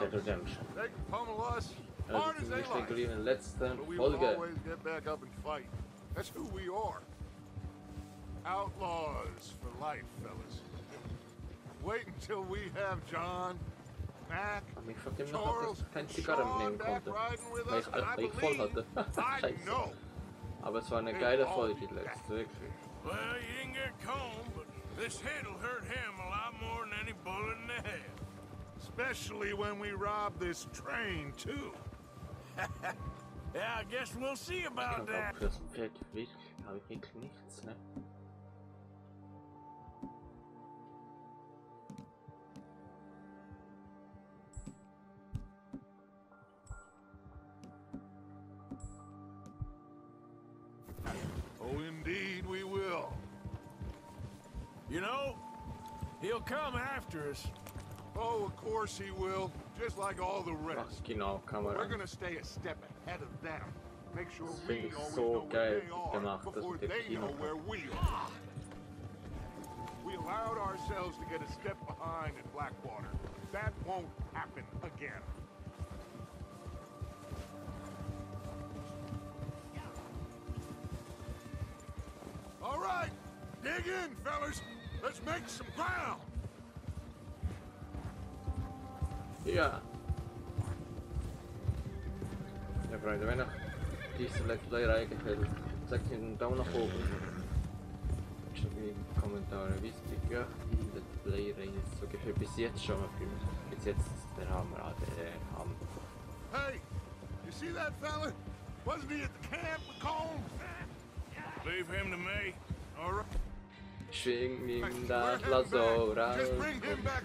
Red Redemption. They can pummel us Also hard as zum they Beispiel like. in der letzten But we will Folge. always get back up and fight. That's who we are. Outlaws for life, fellas. Wait until we have John, Mac, Aber mich fragt immer noch, Charles, dass ich keine and Zigarre Sean mitnehmen back riding with us, and I alles believe. I Scheiße. know. Aber es war eine geile Folge, die letzte, wirklich. Well, you didn't get Colm, but this hit'll hurt him a lot more than any bullet in the head. Especially when we rob this train, too. Yeah, I guess we'll see about that. für das Pferd wirklich, habe ich wirklich nichts, ne? Oh, indeed we will. You know, he'll come after us. Oh, of course he will. Just like all the rest. genau, We're gonna stay a step ahead of them. Make sure we always so know where they are gemacht, before they know where we are. We allowed ourselves to get a step behind in Blackwater. That won't happen again. All right, dig in, fellas. Let's make some ground. Ja. Ja, Freunde, wenn euch diese Let's Play-Reihe gefällt, sagt mir einen Daumen nach oben. Schreibt mir in die Kommentare, wie es euch die Let's Play-Reihe so gefällt. Bis jetzt schon mal für. Bis jetzt ist der Hammer, der Hammer. Hey, you see that fella? Wasn't he at the camp with Combs? Leave him to me.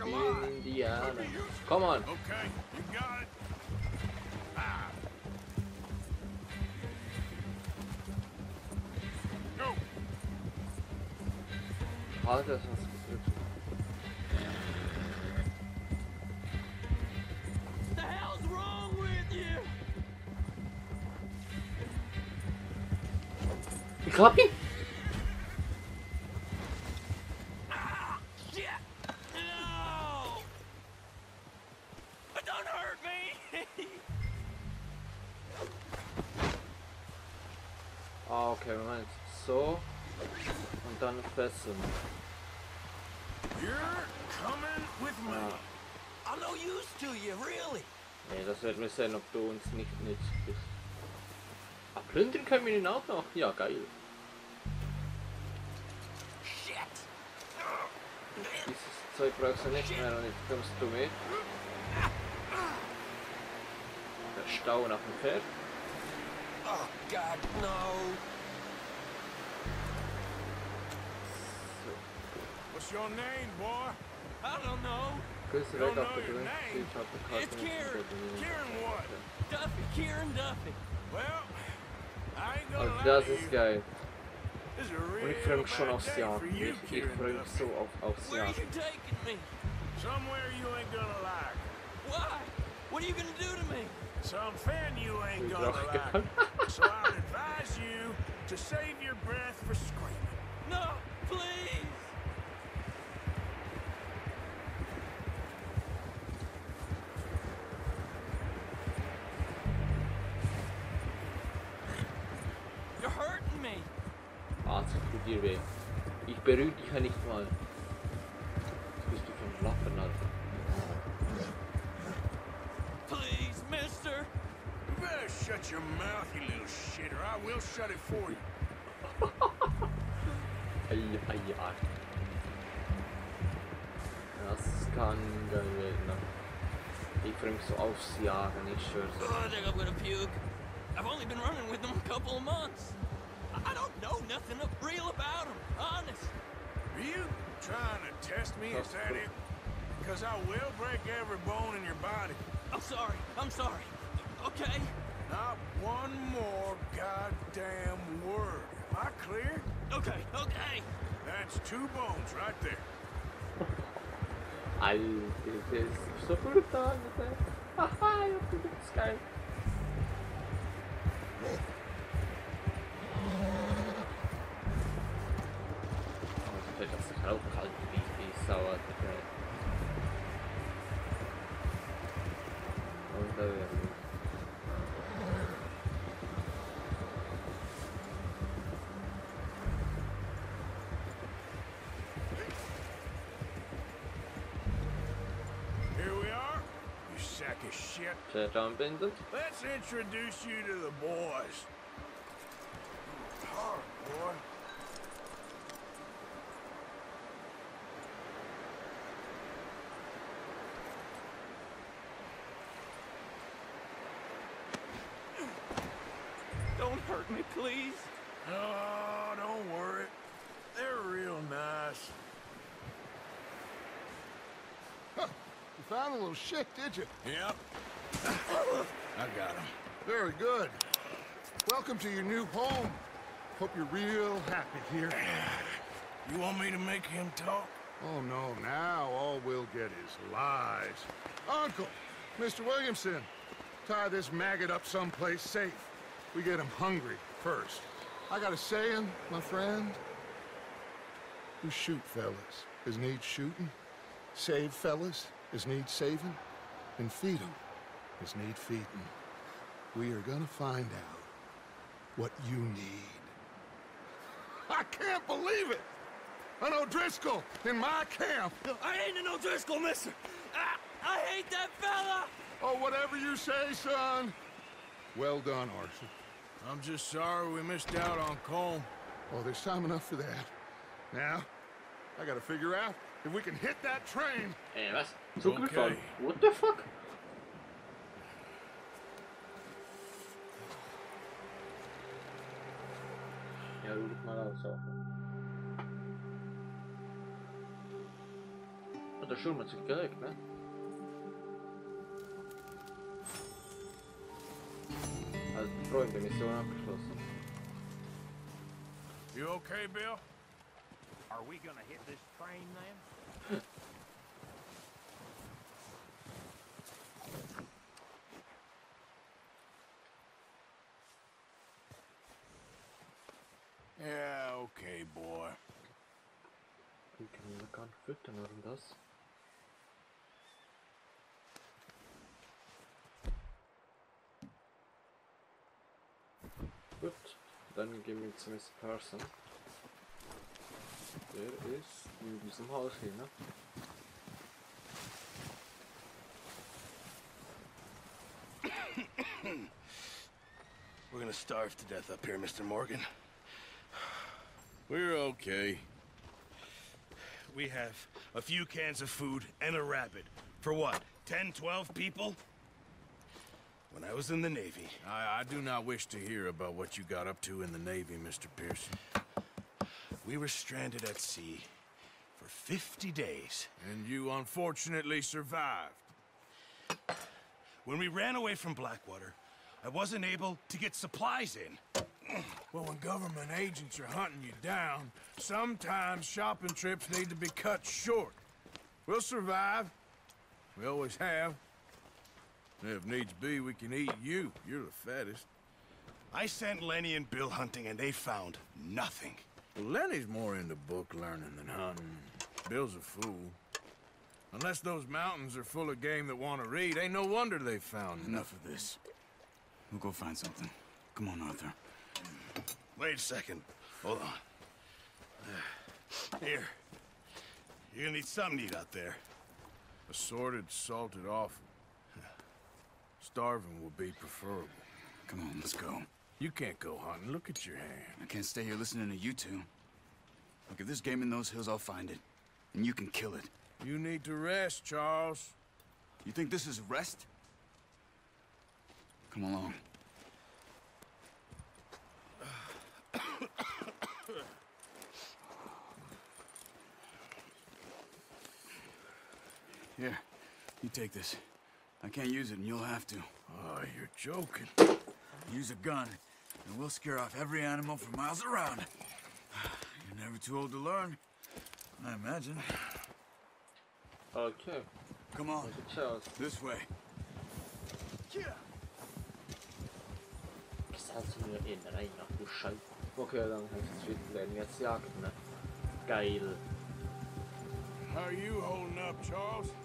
Alive. Indianer. Could be useful. Come on! Okay, you got it. Ah. Go. Halt das, was gedrückt. Dann fesseln. You're coming with me. Ja. I'm no use to you, really. Nee, das werden wir sehen, ob du uns nicht nützlich bist. Ah, plündern können wir ihn auch noch? Ja, geil. Shit! Dieses Zeug brauchst du nicht mehr und jetzt kommst du mit. Der Stau nach dem Pferd. Oh, God, no. Your name, boy? I don't know. Don't know your name. It's Kieran. Kieran what? Duffy, Kieran Duffy. Well, I ain't gonna Also lie to. This is a Und ich real freue mich schon bad aufs day Jahr. for you, Ich, ich Kieran freue so auf, Where are you taking me? Somewhere you ain't gonna like. Why? What are you gonna do to me? Something you ain't gonna like. So I'd advise you to save your breath for screaming. No, please. Weh. Ich berühre dich ja nicht mal. Jetzt bist du vom Lappen, Alter. Please, mister. You better shut your mouth, you little shit, or I will shut it for you. Ei, ei, ei. Das kann geil werden. Ich mich so aufs Jagen, ich schwör's. Oh, I think I'm gonna puke. I've only been running with them a couple of months. I I don't know nothing of- real about him, honest. Are you trying to test me? Is that it? Because I will break every bone in your body. I'm sorry. I'm sorry. Okay. Not one more goddamn word. Am I clear? Okay. Okay. That's two bones right there. I... das ist so brutal, Alter. Haha, ja, das ist geil. Oh, das ist sich auch kalt wie, wie Sau, Alter. Lööver. Here we are, you sack of shit. Let's introduce you to the boys. Hard, boy. Don't please. Oh, don't worry. They're real nice. You found a little shit, did you? Yep. I got him. Very good. Welcome to your new home. Hope you're real happy here. You want me to make him talk? Oh, no, now all we'll get is lies. Uncle, Mr. Williamson, tie this maggot up someplace safe. We get him hungry first. I got a saying, my friend. We shoot fellas as need shooting, save fellas as need saving, and feed 'em as need feeding. We are gonna find out what you need. I can't believe it! An O'Driscoll in my camp! I ain't an O'Driscoll, mister. I, I hate that fella. Oh, whatever you say, son. Well done, Arthur. I'm just sorry we missed out on Colm. Oh, there's time enough for that. Now, I gotta figure out if we can hit that train. Eh, vad? Sockerbefall? Okej. What the fuck? Jag har roligt med alla saker. Oota, Schulman se kõik, ne? Proovime hakkas vastu. You okay, Bill? Are we gonna hit this train then? Yeah, okay, boy. Vilken kan fötterna runt oss? Good. Then give me to Miss Person. There is Gud som har sina. We're gonna starve to death up here, Mr. Morgan. We're okay. We have a few cans of food and a rabbit. For what, 10, 12 people? When I was in the Navy, I, I do not wish to hear about what you got up to in the Navy, Mr. Pearson. we were stranded at sea for 50 days. And you unfortunately survived. When we ran away from Blackwater, I wasn't able to get supplies in. Well, when government agents are hunting you down, sometimes shopping trips need to be cut short. We'll survive. We always have. And if needs be, we can eat you. You're the fattest. I sent Lenny and Bill hunting, and they found nothing. Well, Lenny's more into book learning than hunting. Bill's a fool. Unless those mountains are full of game that want to read, ain't no wonder they found Enough of this. We'll go find something. Come on, Arthur. Wait a second. Hold on. Here. You're gonna need something to eat out there. Assorted, salted offal. Starving will be preferable. Come on, let's go. You can't go hunting. Look at your hand. I can't stay here listening to you two. Look, if there's game in those hills, I'll find it. And you can kill it. You need to rest, Charles. You think this is rest? Come along. Here, you take this. I can't use it, and you'll have to. Oh, you're joking. Use a gun, and we'll scare off every animal for miles around. You're never too old to learn, I imagine. Okay. Come on, okay. Charles. this way. Kesänsä ennen aina pushai. Kokeillaan hän sitten niin että jakna. Geil. How are you holding up, Charles?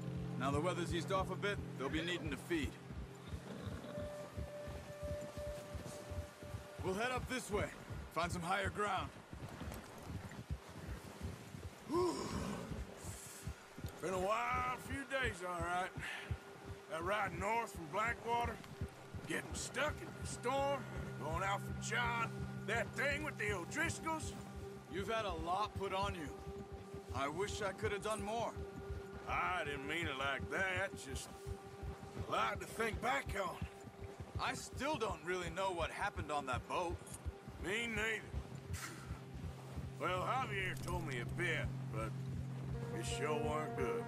Now the weather's eased off a bit, they'll be needing to feed. We'll head up this way. Find some higher ground. Been a wild few days, all right. That ride north from Blackwater, getting stuck in the storm, going out for John, that thing with the O'Driscolls. You've had a lot put on you. I wish I could have done more. I didn't mean it like that, just a lot to think back on. I still don't really know what happened on that boat. Me neither. Well, Javier told me a bit, but it sure weren't good.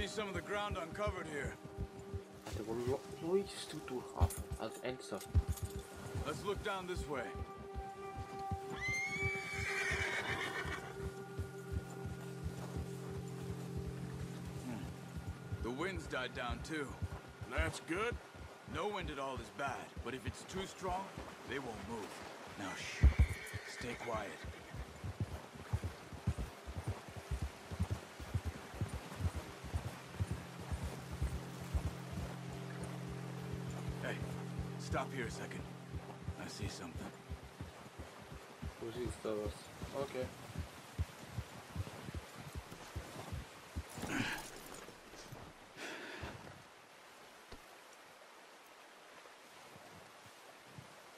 See some of the ground uncovered here. Alter, wo lo- loichst du durch ab? Also ernsthaft. Let's look down this way. Hmm. The wind's died down too. That's good. No wind at all is bad, but if it's too strong, they won't move. Now shh. Stay quiet. Hey, stop here a second. I see something. Du siehst da was. Okay.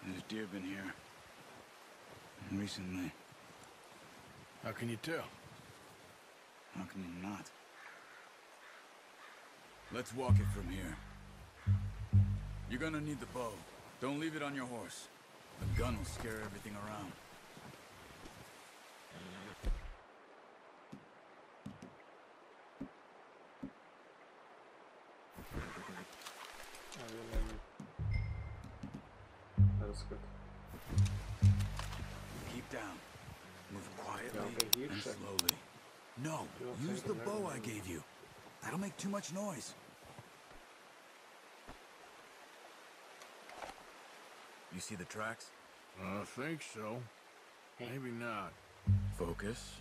There's deer been here. Recently. How can you tell? How can you not? Let's walk it from here. You're gonna need the bow. Don't leave it on your horse. The gun will scare everything around. Ja, wir nehmen. Alles gut. Keep down. Move quietly Yeah, okay, here, and slowly. No, use the bow I gave you. That'll make too much noise. You see the tracks? I think so. Maybe not. Focus.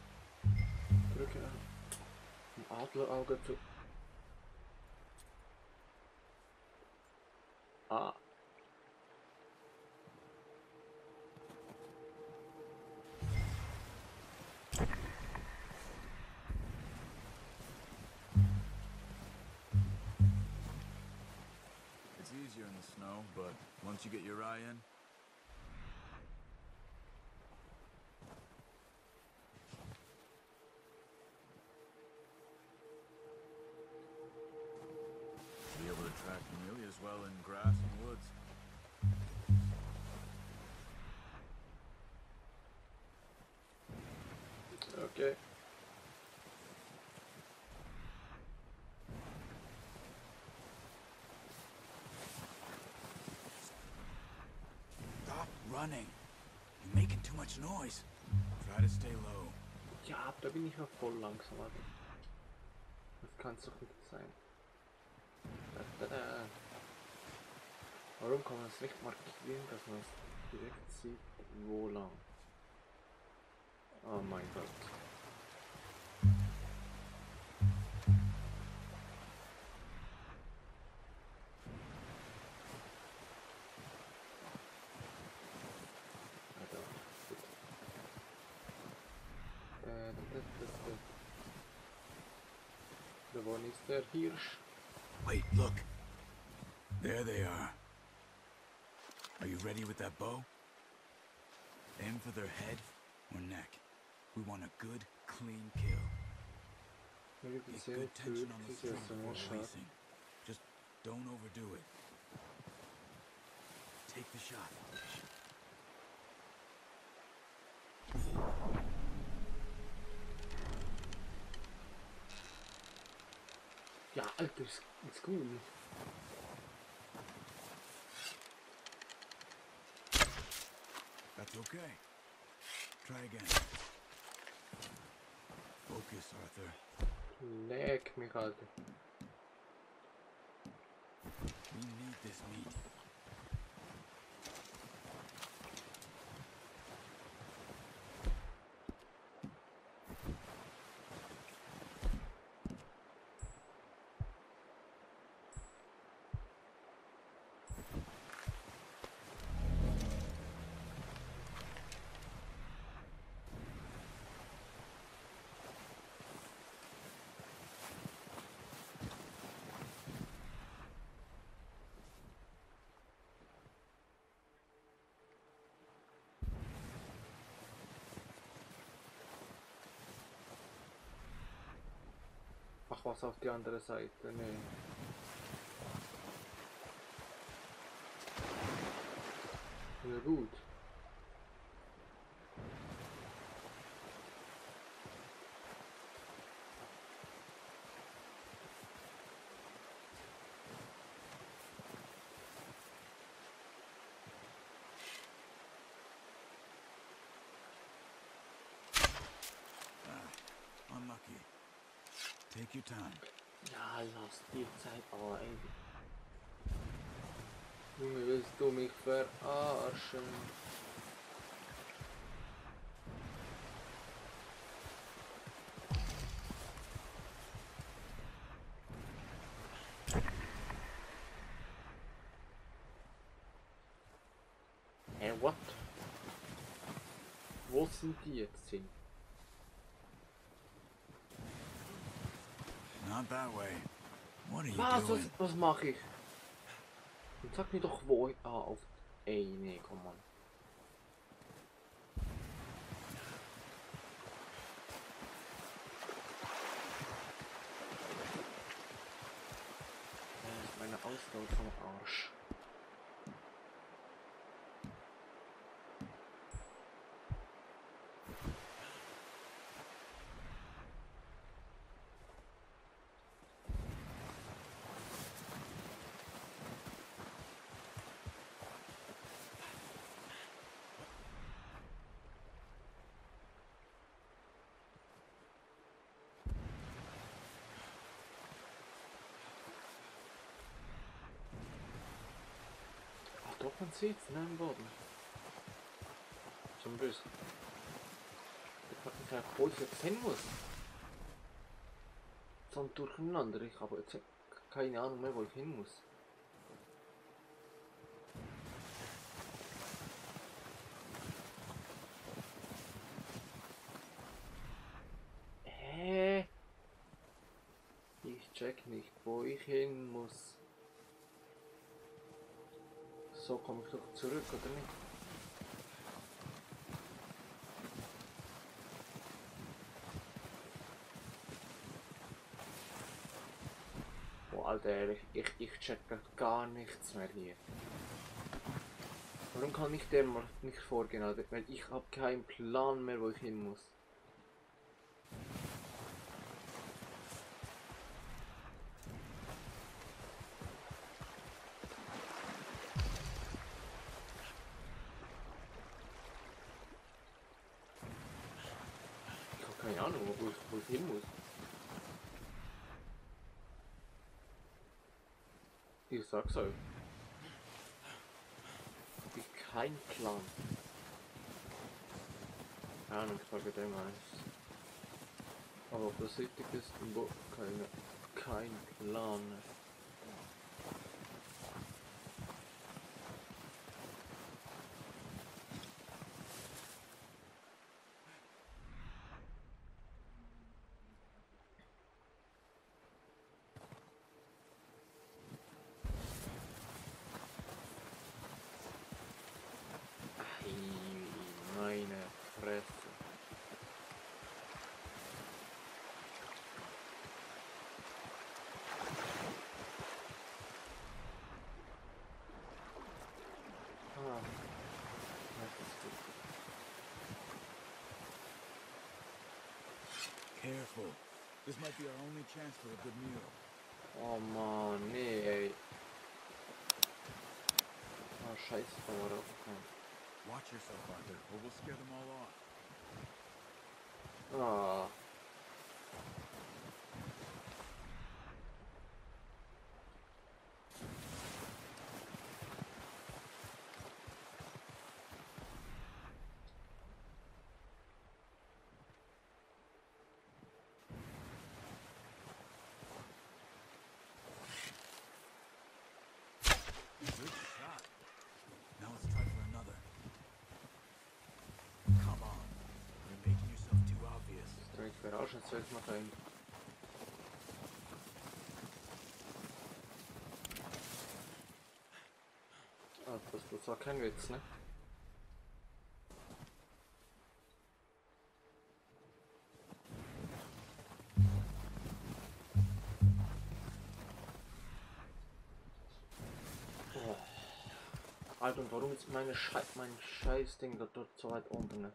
Drücke ein Adlerauge zu. Ah. It's easier in the snow, but once you get your eye in, be able to track nearly as well in grass and woods. Okay. Running. You're making too much noise. Try to stay low. Ja, da bin ich ja voll langsam. Das kann's doch nicht sein. Da, da, da. Warum kann man es nicht markieren, dass man es direkt sieht, wo lang? Oh mein Gott. Ist der Hirsch? Wait, look. There they are. Are you ready with that bow? Aim for their head or neck. We want a good, clean kill. Get good tension on the string so before ein Schaf. releasing. Just don't overdo it. Take the shot. Ja, Alter, ist cool. That's okay. Try again. Focus, Arthur. Leck mich, Alter. We need this meat. Ach, was auf die andere Seite? Nee. Ja, gut. Take your time. Ja, lass die Zeit ein. Junge, willst du mich verarschen? What? Wo sind die jetzt hin? Not that way. What are you Was, was, doing? was mache ich? Und sag mir doch wo ich... Ah, auf... Ey, nee, komm on. Man sieht's, ne, im Boden. Zum Glück. Ich frage mich eigentlich, wo ich jetzt hin muss. So ein Durcheinander, ich habe jetzt keine Ahnung mehr, wo ich hin muss. Hä? Ich check nicht, wo ich hin muss. So komme ich doch zurück, oder nicht? Oh, Alter, ehrlich, ich, ich check gar nichts mehr hier. Warum kann ich dem nicht vorgehen, Alter? Weil ich habe keinen Plan mehr, wo ich hin muss. sag so. Hab ich keinen Plan. Keine Ahnung, sag ich dem eins. Aber vorsichtig ist, wo keine, kein Plan. Careful. This might be our only chance for a good meal. Oh nee, ey. War der aufgekommen. Watch yourself, Arthur, or we'll scare them all off. Ah. Verarschen, soll ich mal rein. Ah, das, das war kein Witz, ne? Alter, und warum ist meine Schei mein Scheißding da dort so weit unten, ne?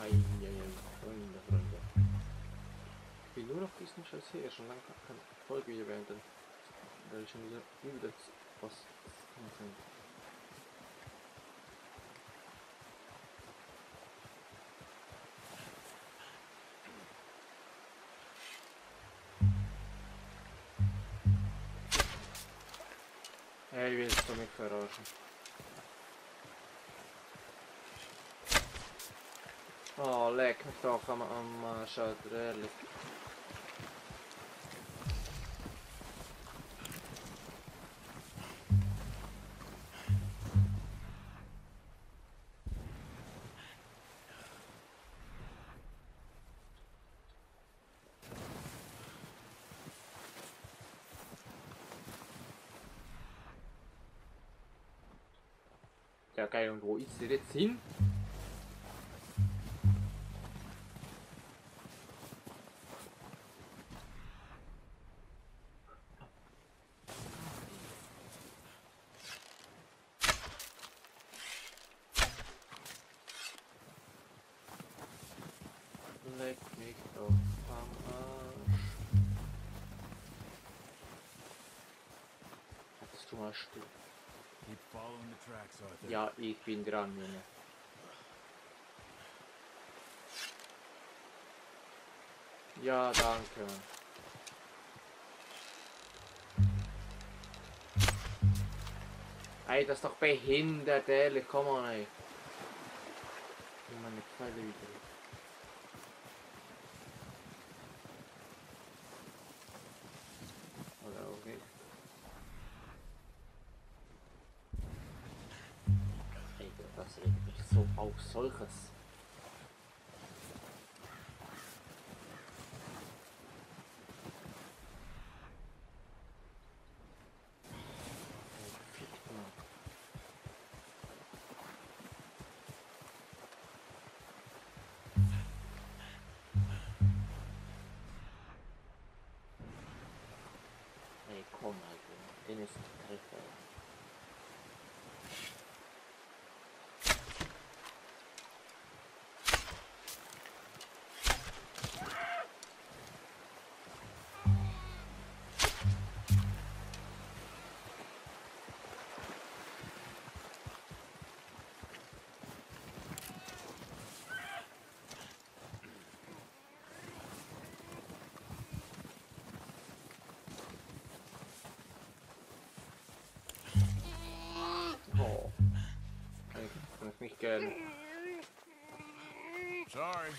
Eieiei, Freunde, Freunde. Ich will nur noch diesen Scheiß her, schon lange keine Folge hier beenden. Weil ich schon wieder übel was kann sein. Ey, willst du mich Oh, leck mich doch am, am Arsch, ehrlich. Ja geil, und wo ist sie jetzt hin? Bin dran, Junge. Ja, danke. Ey, das ist doch behindert, ehrlich, komm on, ey. Nimm meine Pfeile wieder. So auf, Kann ich, kann ich mich gern. Sorry.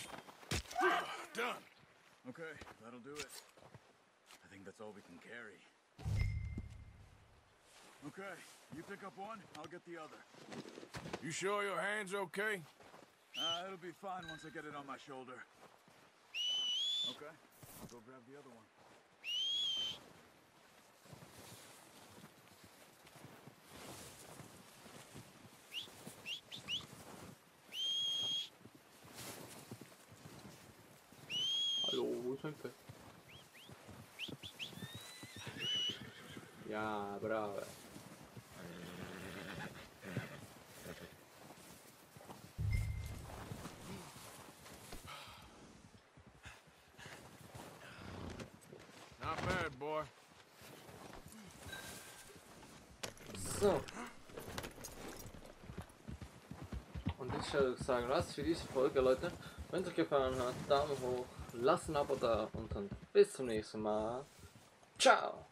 Done. Okay, that'll do it. I think that's all we can carry. Okay, you pick up one, I'll get the other. You sure your hand's okay? Uh, it'll be fine once I get it on my shoulder. Okay, I'll go grab the other one. Schimpe. Ja, bravo. Not bad, boy. So. Und ich würde sagen, was für diese Folge, Leute. Wenn es euch gefallen hat, Daumen hoch, lasst ein Abo da und dann bis zum nächsten Mal. Ciao!